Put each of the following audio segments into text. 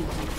Executed.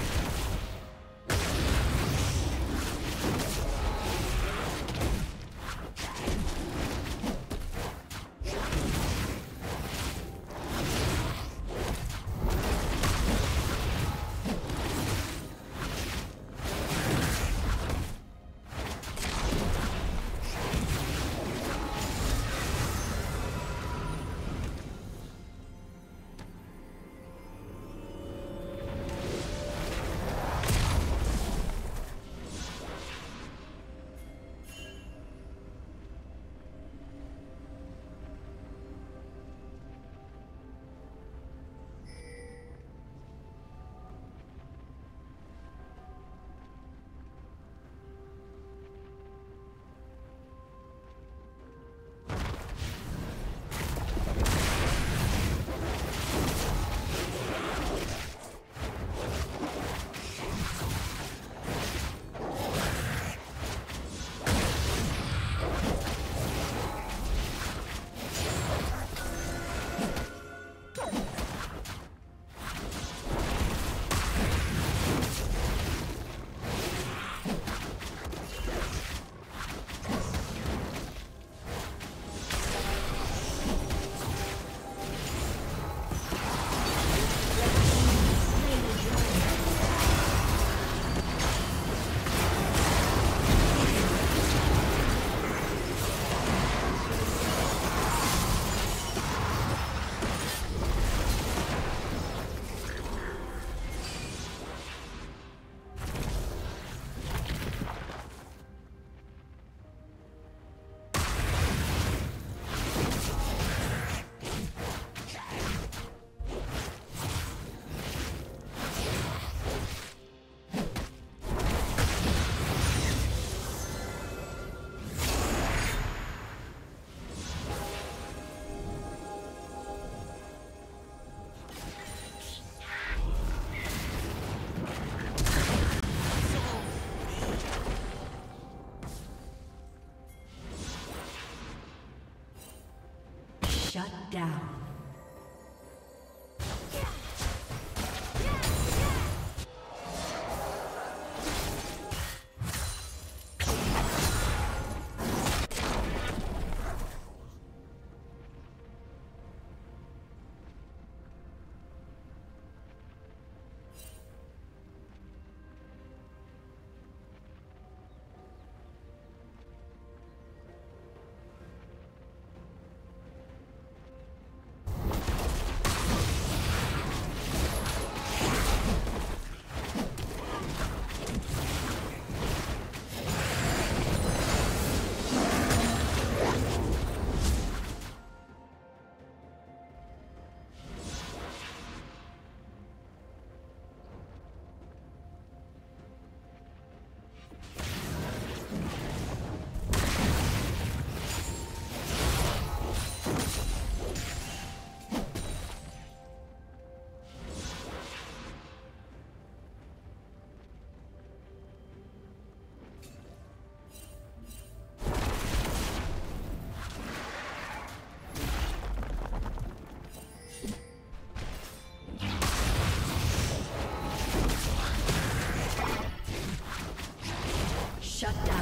down. Shut down.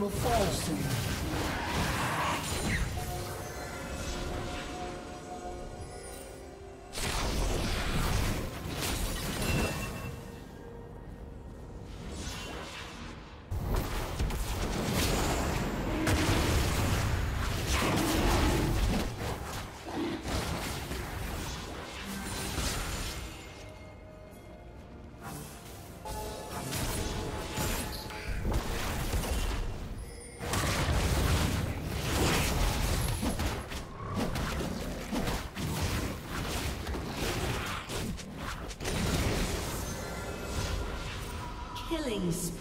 Will fall soon.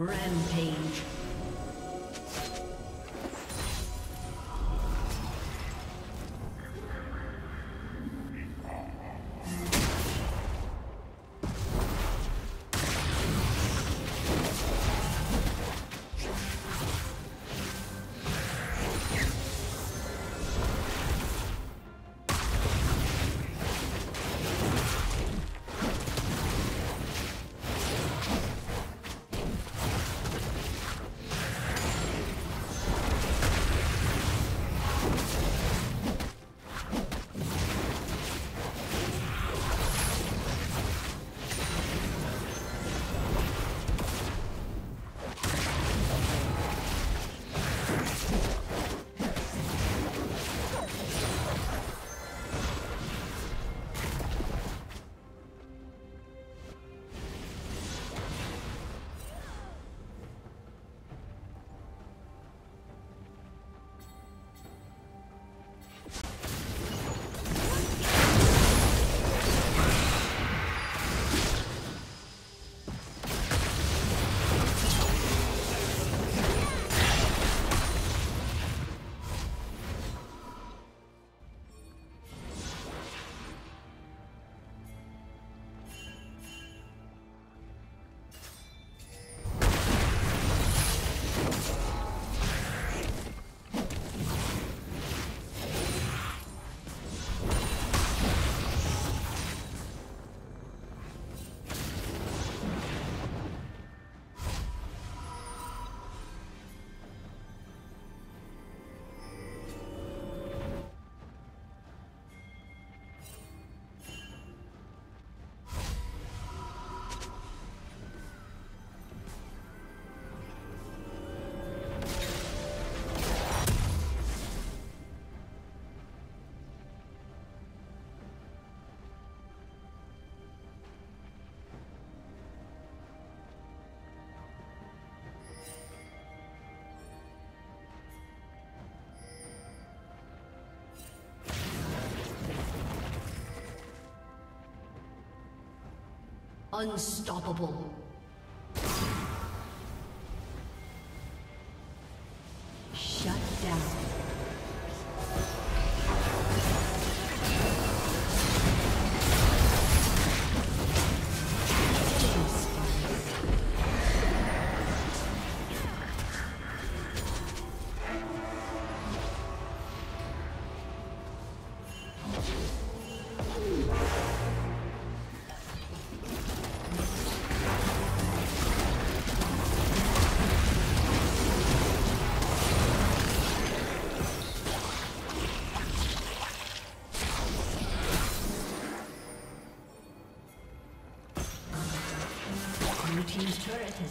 Rampage. Unstoppable.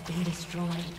been destroyed.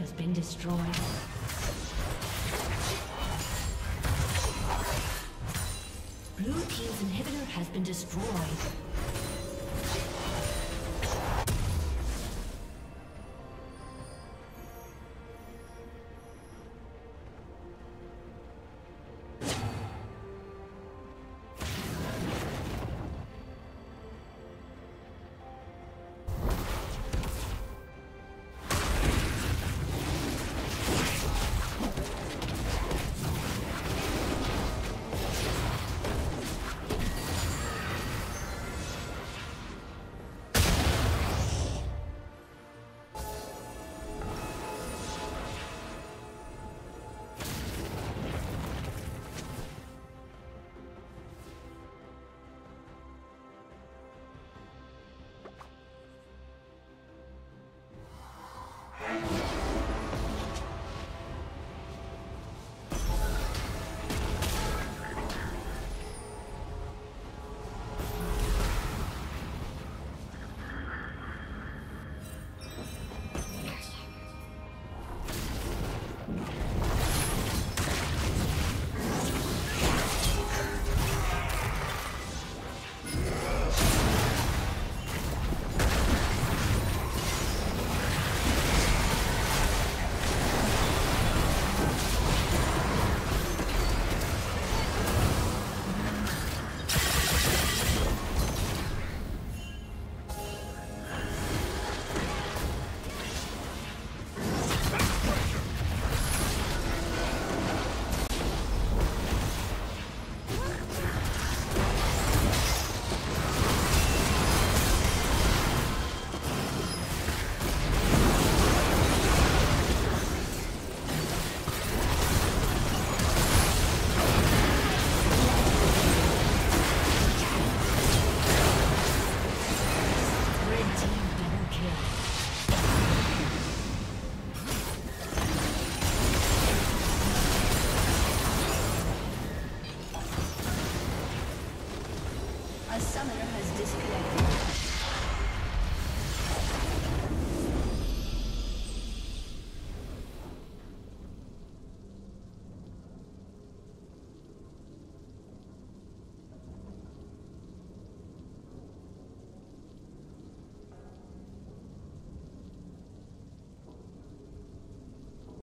Has been destroyed.